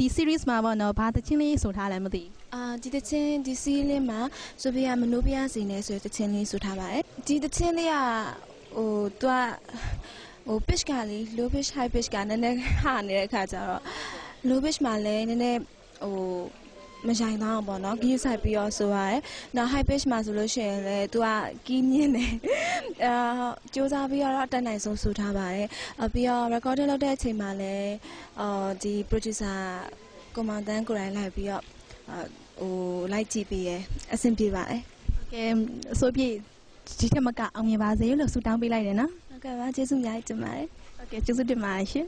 ဒီ series မှာပေါ့နော်ဘာသချင်းလေးဆိုထားလဲမသိအာဒီတချင်းဒီစီးလေးမှာဆိုဖီယာမနိုးပြားစီနေဆိုတဲ့တချင်းလေးဆိုထားပါတယ်ဒီတချင်းလေးကဟိုသူကဟို pitch ကလေ low pitch high pitch ကနည်းနည်းဟာနေတဲ့ခါကျတော့ low pitch မှာလည်းနည်းနည်းဟို မဆိုင်တော့အောင်ပေါ့နော်ဂီးဆိုင်ပြီးတော့ဆိုရတယ်။နောက် high pitch မှာဆိုလို့ရှိရင်လည်း तू ကကီးမြင့်တယ်။အာစူးစမ်းပြီးတော့အတက်နိုင်ဆုံးဆိုထားပါတယ်။အပြီးတော့ recording လုပ်တဲ့အချိန်မှာလည်းအော်ဒီ producer ကိုမောင်တန်းကိုယ်တိုင်လိုက်ပြီးတော့အာဟိုလိုက်ကြည့်ပြီးရယ်အဆင်ပြေပါတယ်ဟုတ်ကဲ့အစိုးပြေဒီထက်မကအောင်မြင်ပါစေလို့ဆုတောင်းပေးလိုက်တယ်နော်။ဟုတ်ကဲ့ပါကျေးဇူးအများကြီးတင်ပါတယ်ဟုတ်ကဲ့ကျေးဇူးတင်ပါတယ်ရှင်